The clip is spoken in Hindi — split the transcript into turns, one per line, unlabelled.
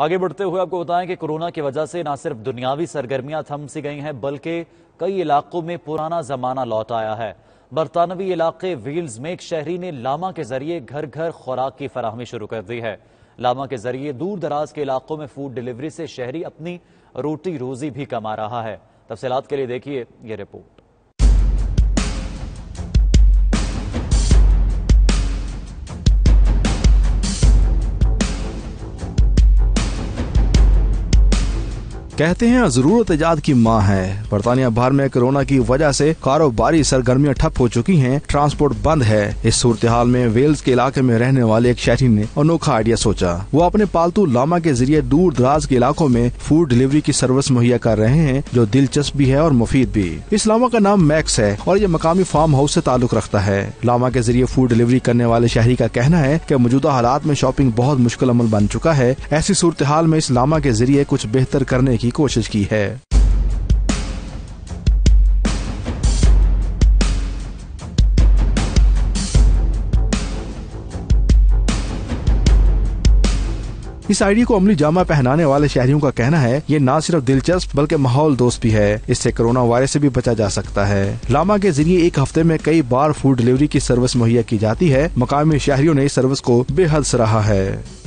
आगे बढ़ते हुए आपको बताएँ कि कोरोना की वजह से न सिर्फ़ दुनियावी सरगर्मियाँ थम सी गई हैं, बल्कि कई इलाकों में पुराना जमाना लौट आया है। बरतानवी इलाके व्हील्स में एक शहरी ने लामा के ज़रिए घर घर खुराक की फराहमी शुरू कर दी है। लामा के ज़रिए दूर दराज के इलाकों में फ़ूड डिलीवरी से शहरी अपनी रोटी रोजी भी कमा रहा है। तफसीत के लिए देखिए ये रिपोर्ट।
कहते हैं ज़रूरत ईजाद की माँ है। बरतानिया भर में कोरोना की वजह से कारोबारी सरगर्मियाँ ठप हो चुकी हैं, ट्रांसपोर्ट बंद है। इस सूरत हाल में वेल्स के इलाके में रहने वाले एक शहरी ने अनोखा आइडिया सोचा। वो अपने पालतू लामा के ज़रिए दूर दराज के इलाकों में फ़ूड डिलीवरी की सर्विस मुहैया कर रहे हैं जो दिलचस्प भी है और मुफीद भी। इस लामा का नाम मैक्स है और ये मकामी फार्म हाउस ऐसी ताल्लुक रखता है। लामा के ज़रिए फ़ूड डिलीवरी करने वाले शहरी का कहना है की मौजूदा हालात में शॉपिंग बहुत मुश्किल अमल बन चुका है। ऐसी सूरत हाल में इस लामा के ज़रिए कुछ बेहतर करने की कोशिश की है। इस आईडी को अमली जामा पहनाने वाले शहरियों का कहना है, ये न सिर्फ़ दिलचस्प, बल्कि माहौल दोस्त भी है। इससे कोरोना वायरस से भी बचा जा सकता है। लामा के ज़रिए एक हफ़्ते में कई बार फ़ूड डिलीवरी की सर्विस मुहैया की जाती है। मकामी शहरियों ने इस सर्विस को बेहद सराहा है।